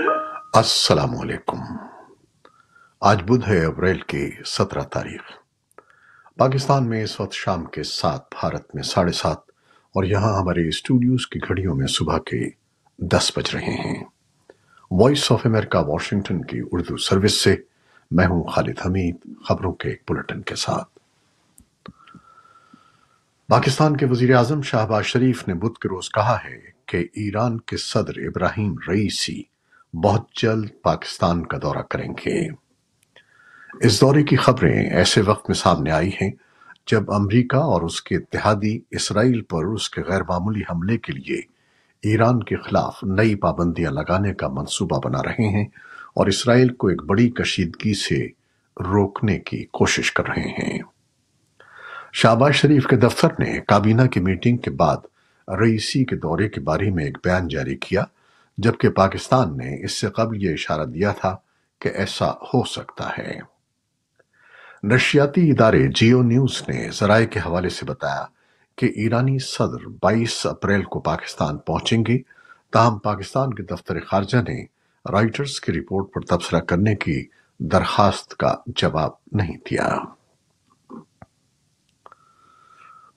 अस्सलाम वालेकुम आज बुध है अप्रैल की सत्रह तारीख। पाकिस्तान में इस वक्त शाम के सात, भारत में साढ़े सात और यहाँ हमारे स्टूडियोज की घड़ियों में सुबह के दस बज रहे हैं। वॉइस ऑफ़ अमेरिका वॉशिंगटन की उर्दू सर्विस से मैं हूँ खालिद हमीद, खबरों के एक बुलेटिन के साथ। पाकिस्तान के वज़ीर आज़म शाहबाज शरीफ ने बुध के रोज कहा है कि ईरान के सदर इब्राहिम रईसी बहुत जल्द पाकिस्तान का दौरा करेंगे। इस दौरे की खबरें ऐसे वक्त में सामने आई हैं, जब अमेरिका और उसके इतिहादी इसराइल पर उसके गैर मामूली हमले के लिए ईरान के खिलाफ नई पाबंदियाँ लगाने का मंसूबा बना रहे हैं और इसराइल को एक बड़ी कशीदगी से रोकने की कोशिश कर रहे हैं। शाहबाज शरीफ के दफ्तर ने काबीना की मीटिंग के बाद रईसी के दौरे के बारे में एक बयान जारी किया जबकि पाकिस्तान ने इससे कबल यह इशारा दिया था कि ऐसा हो सकता है। नशियाती इदारे जियो न्यूज़ ने जराये के हवाले से बताया कि ईरानी सदर 22 अप्रैल को पाकिस्तान पहुँचेंगे। ताहम पाकिस्तान के दफ्तर खारजा ने राइटर्स की रिपोर्ट पर तबसरा करने की दरखास्त का जवाब नहीं दिया।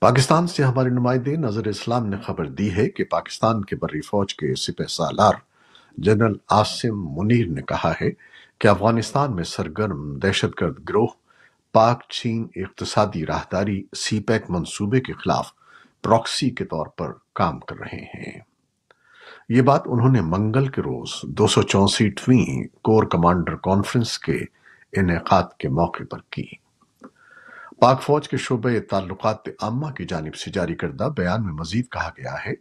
पाकिस्तान से हमारे नुमाइंदे नज़र इस्लाम ने खबर दी है कि पाकिस्तान के बर्री फौज के सिपह सालार जनरल आसिम मुनीर ने कहा है कि अफ़गानिस्तान में सरगर्म दहशतगर्द गिरोह, पाक चीन इकतसादी राहदारी सी पैक मनसूबे के खिलाफ प्रॉक्सी के तौर पर काम कर रहे हैं। ये बात उन्होंने मंगल के रोज दो सौ चौसठवीं कोर कमांडर कॉन्फ्रेंस के इनका के मौके पर की। पाक फौज के शोबे ताल्लुकात आमा की जानब से जारी करदा बयान में मजीद कहा गया है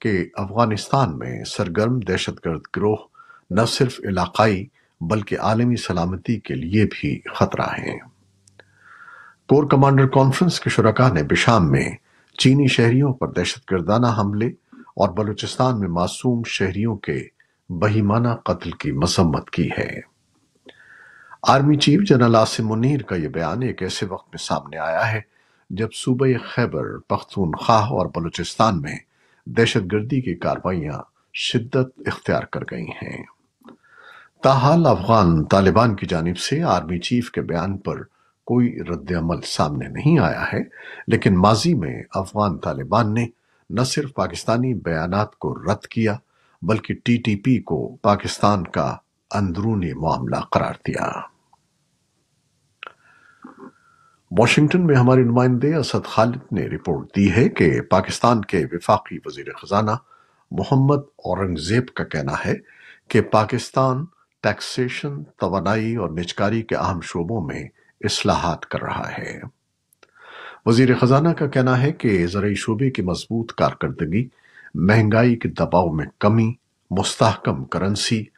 कि अफ़गानिस्तान में सरगर्म दहशतगर्द गिरोह न सिर्फ़ इलाकाई, बल्कि आलमी सलामती के लिए भी खतरा है। कोर कमांडर कॉन्फ्रेंस के शुरा ने बिशाम में चीनी शहरियों पर दहशतगर्दाना हमले और बलूचिस्तान में मासूम शहरियों के बहीमाना कत्ल की मसम्मत की है। Army chief general Asim Munir का यह बयान एक ऐसे वक्त में सामने आया है, जब सूबे खैबर, पख्तूनख्वा और बलूचिस्तान में दहशतगर्दी की कार्रवाइयाँ शिद्दत इख्तियार कर गई हैं। ताहाल अफगान तालिबान की जानब से आर्मी चीफ के बयान पर कोई रद्द अमल सामने नहीं आया है, लेकिन माजी में अफगान तालिबान ने न सिर्फ़ पाकिस्तानी बयानात को रद्द किया, बल्कि टीटीपी को पाकिस्तान का अंदरूनी मामला करार दिया वॉशिंगटन में हमारे नुमाइंदे असद खालिद ने रिपोर्ट दी है कि पाकिस्तान के विफाकी वज़ीर खजाना मोहम्मद औरंगज़ेब का कहना है कि पाकिस्तान टैक्सेशन तोानाई और निजकारी के अहम शोबों में असलाहत कर रहा है। वज़ीर खजाना का कहना है कि ज़रिए शोबे की मज़बूत कारकर्दगी, महँगाई के दबाव में कमी मुस्तकम करेंसी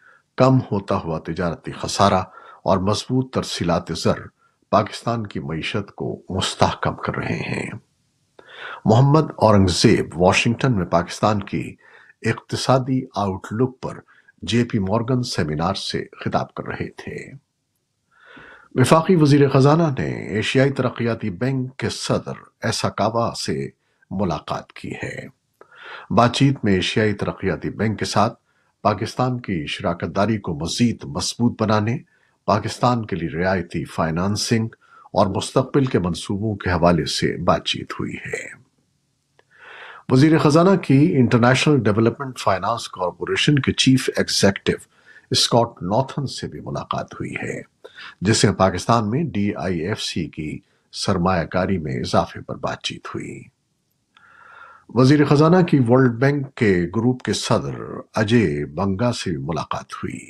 कम होता हुआ तजारती खसारा और मज़बूत तरसीलात जर पाकिस्तान की मीशत को मुस्तकम कर रहे हैं। मोहम्मद औरंगज़ेब वाशिंगटन में पाकिस्तान की इकतसादी आउटलुक पर जेपी मॉर्गन सेमिनार से खिताब कर रहे थे। विफाकी वज़ीर खजाना ने एशियाई तरक्याती बैंक के सदर ऐसा काबा से मुलाकात की है। बातचीत में एशियाई तरक्याती बैंक के साथ पाकिस्तान की शराकतदारी को मजीद मज़बूत बनाने, पाकिस्तान के लिए रियायती फाइनेंसिंग और मुस्तबिल के मंसूबों के हवाले से बातचीत हुई है। वज़ीर खजाना की इंटरनेशनल डेवलपमेंट फाइनेंस कॉरपोरेशन के चीफ एग्जेक्टिव स्कॉट नॉर्थन से भी मुलाकात हुई है, जिससे पाकिस्तान में डी आई एफ़ सी की सरमाकारी में इजाफे पर बातचीत हुई। वज़ीर खजाना की वर्ल्ड बैंक के ग्रुप के सदर अजय बंगा से मुलाकात हुई।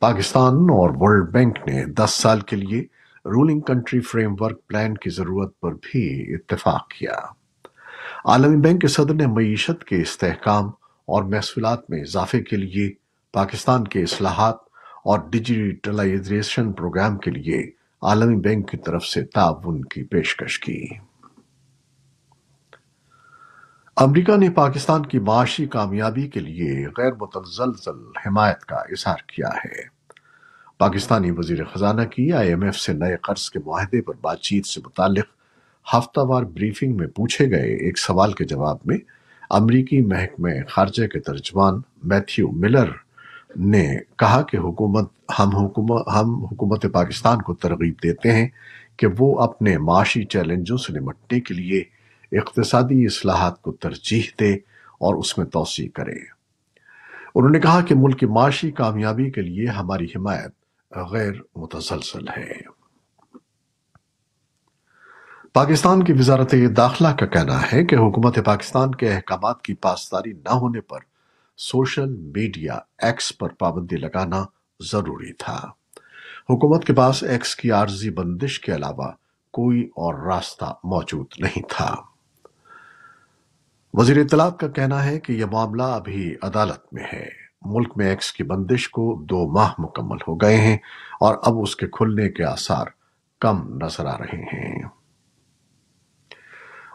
पाकिस्तान और वर्ल्ड बैंक ने 10 साल के लिए रूलिंग कंट्री फ्रेमवर्क प्लान की ज़रूरत पर भी इत्तेफाक किया। आलमी बैंक के सदर ने मीशत के इस्तेकाम और महसूलत में इजाफे के लिए, पाकिस्तान के असलाहत और डिजिटलाइजेशन प्रोग्राम के लिए आलमी बैंक की तरफ़ से ताउन की पेशकश की। अमरीका ने पाकिस्तान की माशी कामयाबी के लिए गैर मुतजलजल हिमायत का इजहार किया है। पाकिस्तानी वज़ीर खजाना की आई एम एफ़ से नए कर्ज के माहदे पर बातचीत से मुतल हफ्तावार ब्रीफिंग में पूछे गए एक सवाल के जवाब में अमरीकी महकमे खारजा के तर्जमान मैथ्यू मिलर ने कहा कि हुकूमत, हम हुकूमत हम हुकूमत पाकिस्तान को तरगीब देते हैं कि वो अपने माशी चैलेंजों से निपटने के लिए इकतसादी असलाहत को तरजीह दे और उसमें तोसी करे। उन्होंने कहा कि मुल्क की माशी कामयाबी के लिए हमारी हिमायत गैर मुतसलसल है। पाकिस्तान की वजारत दाखिला का कहना है कि हुकूमत पाकिस्तान के अहकाम की पासदारी न होने पर सोशल मीडिया एक्स पर पाबंदी लगाना ज़रूरी था। हुकूमत के पास एक्स की आर्जी बंदिश के अलावा कोई और रास्ता मौजूद नहीं था। वज़ीर इतलात का कहना है कि यह मामला अभी अदालत में है। मुल्क में एक्स की बंदिश को दो माह मुकम्मल हो गए हैं और अब उसके खुलने के आसार कम नज़र आ रहे हैं।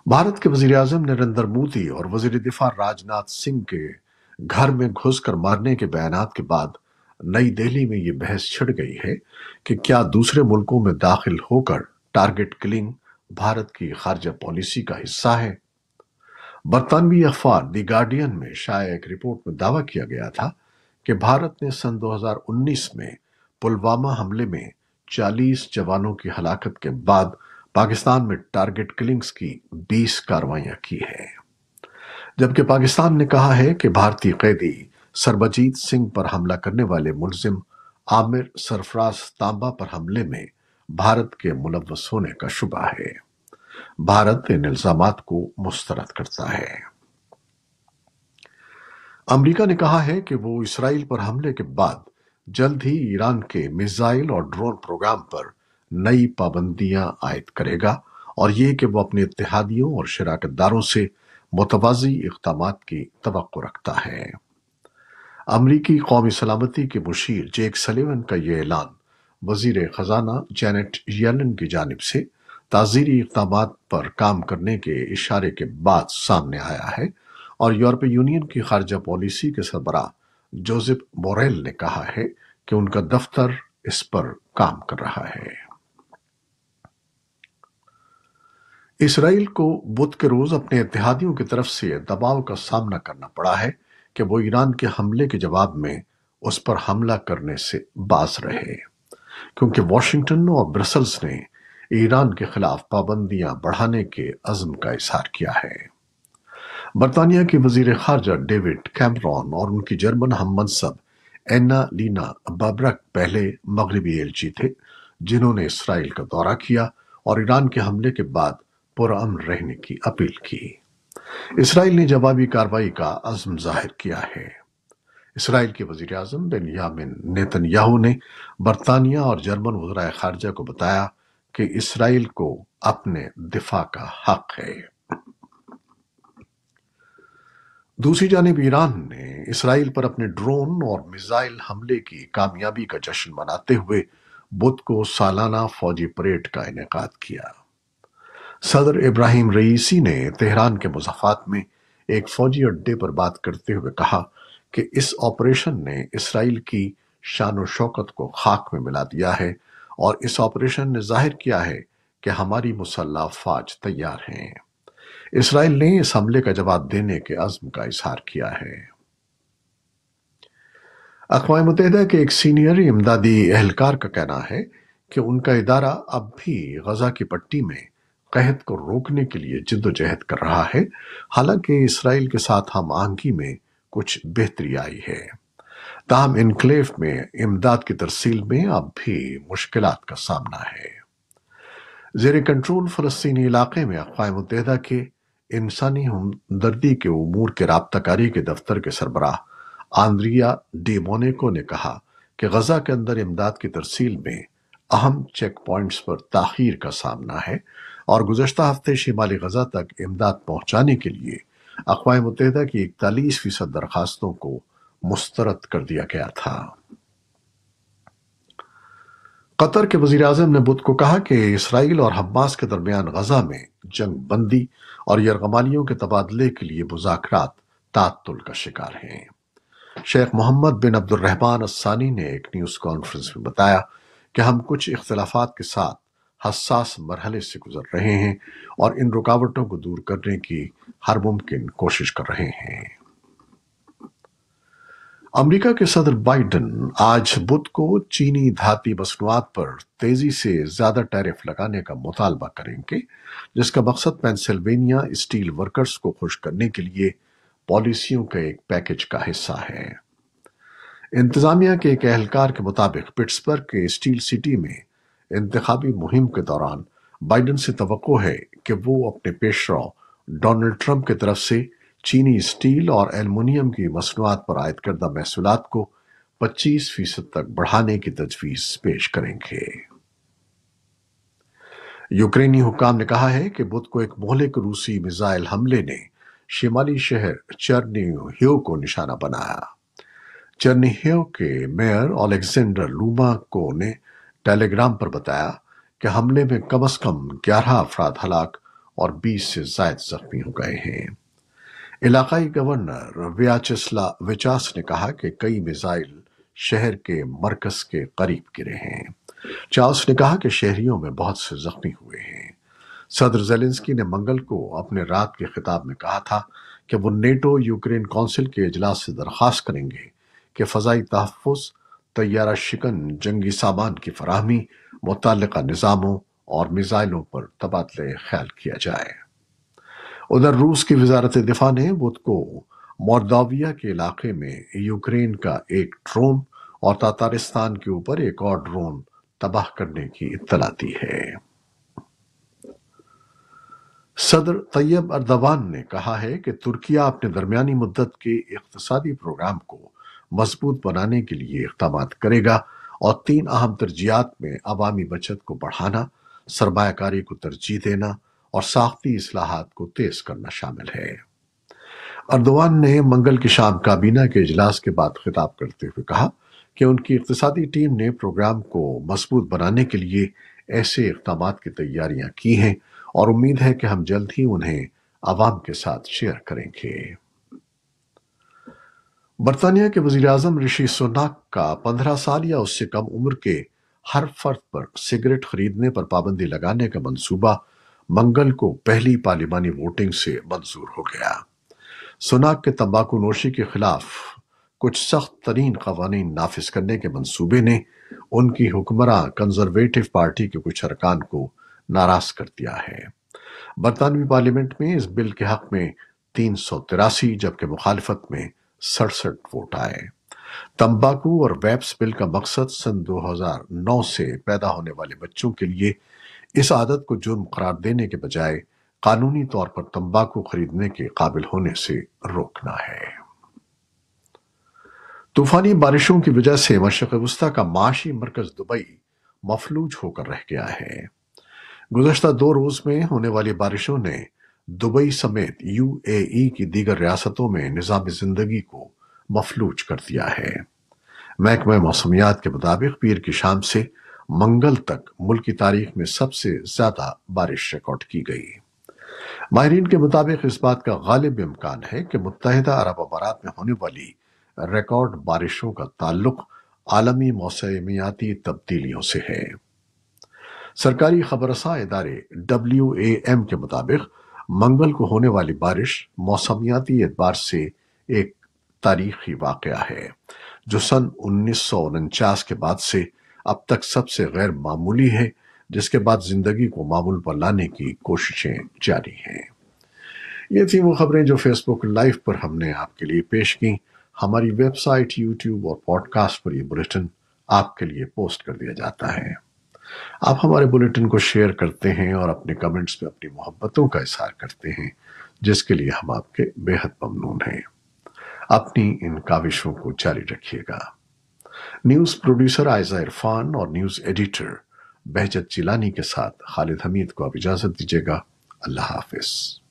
भारत के वज़ीर आज़म नरेंद्र मोदी और वज़ीर दिफा राजनाथ सिंह के घर में घुसकर मारने के बयान के बाद नई दिल्ली में यह बहस छिड़ गई है कि क्या दूसरे मुल्कों में दाखिल होकर टारगेट किलिंग भारत की खारजा पॉलिसी का हिस्सा है। बरतानवी अखबार द गार्डियन में शायद एक रिपोर्ट में दावा किया गया था कि भारत ने सन 2019 में पुलवामा हमले में 40 जवानों की हलाकत के बाद पाकिस्तान में टारगेट किलिंग्स की 20 कार्रवाइयाँ की है। जबकि पाकिस्तान ने कहा है कि भारतीय कैदी सरबजीत सिंह पर हमला करने वाले मुलजिम आमिर सरफराज तांबा पर हमले में भारत के मुलवस होने का शुबा है। भारत इन इल्ज़ाम को मुस्तरद करता है। अमेरिका ने कहा है कि वो इसराइल पर हमले के बाद जल्द ही ईरान के मिसाइल और ड्रोन प्रोग्राम पर नई पाबंदियाँ आयद करेगा और ये कि वो अपने इतिहादियों और शराकतदारों से मुतवाजी इकदाम की तो रखता है। अमरीकी कौमी सलामती के मुशीर जेक सलेवन का यह ऐलान वज़ीर खजाना जैनेट येलन की जानब से ताजीरी इकदाम पर काम करने के इशारे के बाद सामने आया है और यूरोपीय यूनियन की खारजा पॉलिसी के सरबराह जोसेफ बोरेल ने कहा है कि उनका दफ्तर इस पर काम कर रहा है। इसराइल को बुध के रोज अपने इतिहादियों की तरफ़ से दबाव का सामना करना पड़ा है कि वो ईरान के हमले के जवाब में उस पर हमला करने से बाज रहे। क्योंकि वॉशिंगटन और ब्रसल्स ने ईरान के खिलाफ पाबंदियाँ बढ़ाने के अज़म का इजहार किया है। बरतानिया के वज़ीर खारजा डेविड कैमरॉन और उनकी जर्मन हम मनसब एना लीना बाबरक पहले मगरबी एलची थे, जिन्होंने इसराइल का दौरा किया और ईरान के हमले के बाद पुरअमन रहने की अपील की। इसराइल ने जवाबी कार्रवाई का अज़म ज़ाहिर किया है। इसराइल के वज़ीर अजम बेनियामिन नेतन्याहू ने बरतानिया और जर्मन वजरा खारजा को बताया कि इसराइल को अपने दिफा का हक है। दूसरी जानब ईरान ने इसराइल पर अपने ड्रोन और मिसाइल हमले की कामयाबी का जश्न मनाते हुए बुध को सालाना फौजी परेड का इनका किया। सदर इब्राहिम रईसी ने तेहरान के मुजाफात में एक फौजी अड्डे पर बात करते हुए कहा कि इस ऑपरेशन ने इसराइल की शान शौकत को खाक में मिला दिया है और इस ऑपरेशन ने ज़ाहिर किया है कि हमारी मुसल्ह फाज तैयार हैं। इसराइल ने इस हमले का जवाब देने के अज़म का इजहार किया है। अकवा मुतहदा के एक सीनियर इमदादी एहलकार का कहना है कि उनका इदारा अब भी गजा की पट्टी में कहत को रोकने के लिए जिद्दोजहद कर रहा है। हालाँकि इसराइल के साथ हम आहंगी में कुछ बेहतरी आई है। ताहम इनक्लेव में, इमदाद की तरसील में अब भी मुश्किल का सामना है। जेर कंट्रोल फलस्तीनी इलाके में अकवा मुतहदा के इंसानी हमदर्दी के उमूर के रबताकारी के दफ्तर के सरबराह आंद्रिया डी मोनेको ने कहा कि गजा के अंदर इमदाद की तरसील में अहम चेक पॉइंट्स पर ताखीर का सामना है और गुजशत हफ़्ते शिमाली गजा तक इमदाद पहुँचाने के लिए अकवा मुतहदा की इकतालीस फ़ीसद दरखास्तों को मुस्तरद कर दिया गया था। कतर के वज़ीर आज़म ने बुद्ध को कहा कि इसराइल और हब्बास के दरमियान गजा में जंग बंदी और यरगमालियों के तबादले के लिए मुजाकरात तातुल का शिकार हैं। शेख मोहम्मद बिन अब्दुलरहमान अस्सानी ने एक न्यूज़ कॉन्फ्रेंस में बताया कि हम कुछ इख्तलाफात के साथ हसास मरहले से गुजर रहे हैं और इन रुकावटों को दूर करने की हर मुमकिन कोशिश कर रहे हैं। अमेरिका के सदर बाइडन आज बुध को चीनी धाती मसनुआत पर तेज़ी से ज़्यादा टैरिफ लगाने का मुतालबा करेंगे, जिसका मकसद पेंसिल्वेनिया स्टील वर्कर्स को खुश करने के लिए पॉलिसियों के एक पैकेज का हिस्सा है। इंतजामिया के एक एहलकार के मुताबिक पिट्सबर्ग के स्टील सिटी में इंतबी मुहिम के दौरान बाइडन से तो है कि वो अपने पेशरा डोनाल्ड ट्रंप की तरफ़ से चीनी स्टील और एल्युमिनियम की मसनूआत पर आयद करदा महसूलत को 25 फ़ीसद तक बढ़ाने की तजवीज पेश करेंगे। यूक्रेनी हुकाम ने कहा है कि बुध को एक मोहलिक रूसी मिसाइल हमले ने शिमाली शहर चर्निह्यो को निशाना बनाया। चर्निह्यो के मेयर ओलेक्जेंडर लूमाको ने टेलीग्राम पर बताया कि हमले में कम अज कम 11 अफराद हलाक और 20 से जायद जख्मी हो गए हैं। इलाकाई गवर्नर व्याचस्ला विचास ने कहा कि कई मिसाइल शहर के मरकज के करीब गिरे हैं। चार्ल्स ने कहा कि शहरियों में बहुत से जख्मी हुए हैं। सदर जेलेंस्की ने मंगल को अपने रात के खिताब में कहा था कि वो नेटो यूक्रेन काउंसिल के अजलास से दरख्वास्त करेंगे कि फजाई तहफ़ तैयारा शिकन, जंगी सामान की फराहमी मुतल निज़ामों और मिसाइलों पर तबादले ख्याल किया जाए। उधर रूस की वजारत दिफा ने बुध को मोरदाविया के इलाके में यूक्रेन का एक ड्रोन और तातारिस्तान के ऊपर एक और ड्रोन तबाह करने की इत्तला दी है। सदर तैयब अर्दवान ने कहा है कि तुर्किया अपने दरमियानी मुद्दत के इकतसादी प्रोग्राम को मज़बूत बनाने के लिए इकदाम करेगा और तीन अहम तरजियात में अवामी बचत को बढ़ाना सरमाकारी को तरजीह देना और साख्ती असलाहत को तेज करना शामिल है। अर्दवान ने मंगल की शाम काबीना के इजलास के बाद खिताब करते हुए कहा कि उनकी इकतदी टीम ने प्रोग्राम को मज़बूत बनाने के लिए ऐसे इकदाम की तैयारियाँ की हैं और उम्मीद है कि हम जल्द ही उन्हें आवाम के साथ शेयर करेंगे। बरतानिया के वज़ीर अजम ऋषि सोनाक का पंद्रह साल या उससे कम उम्र के हर फर्द पर सिगरेट खरीदने पर पाबंदी लगाने का मंसूबा मंगल को पहली पार्लिमानी वोटिंग से मंजूर हो गया। सुनाक के तंबाकू नोशी के खिलाफ कुछ सख्त तरीन कवानीन नाफिज करने के मंसूबे ने उनकी हुक्मरां कंजर्वेटिव पार्टी के कुछ अरकान को नाराज़ कर दिया है। बरतानवी पार्लियामेंट में इस बिल के हक में तीन सौ तिरासी, जबकि मुखालफत में सड़सठ वोट आए। तंबाकू और वेब्स बिल का मकसद सन 2009 से पैदा होने वाले बच्चों के लिए इस आदत को जुर्म करार देने के बजाय कानूनी तौर पर तंबाकू खरीदने के काबिल होने से रोकना है। तूफानी बारिशों की वजह से मशरक वस्ता का माशी मरकज दुबई मफलूज होकर रह गया है। गुजशत दो रोज में होने वाली बारिशों ने दुबई समेत यूएई की दीगर रियासतों में निज़ाम ज़िंदगी को मफलूज कर दिया है। महकमा मौसमियात के मुताबिक पीर की शाम से मंगल तक मुल्क की तारीख में सबसे ज़्यादा बारिश रिकॉर्ड की गई। माहरीन के मुताबिक इस बात का गालिब इम्कान है कि मुतहदा अरब अमारात में होने वाली रिकॉर्ड बारिशों का ताल्लुक आलमी मौसमियाती तब्दीलियों से है। सरकारी खबरसा इदारे डब्ल्यू ए एम के मुताबिक मंगल को होने वाली बारिश मौसमियाती एतबार से एक तारीखी वाक़ है, जो सन उन्नीस सौ उनचास के बाद से अब तक सबसे गैर मामूली है, जिसके बाद ज़िंदगी को मामूल पर लाने की कोशिशें जारी हैं। ये थी वो खबरें जो फेसबुक लाइव पर हमने आपके लिए पेश की। हमारी वेबसाइट यूट्यूब और पॉडकास्ट पर यह बुलेटिन आपके लिए पोस्ट कर दिया जाता है। आप हमारे बुलेटिन को शेयर करते हैं और अपने कमेंट्स में अपनी मोहब्बतों का इजहार करते हैं, जिसके लिए हम आपके बेहद ममनून हैं। अपनी इन काविशों को जारी रखिएगा। न्यूज़ प्रोड्यूसर आयजा इरफान और न्यूज़ एडिटर बहजत चिलानी के साथ खालिद हमीद को अब इजाज़त दीजिएगा। अल्लाह हाफिज।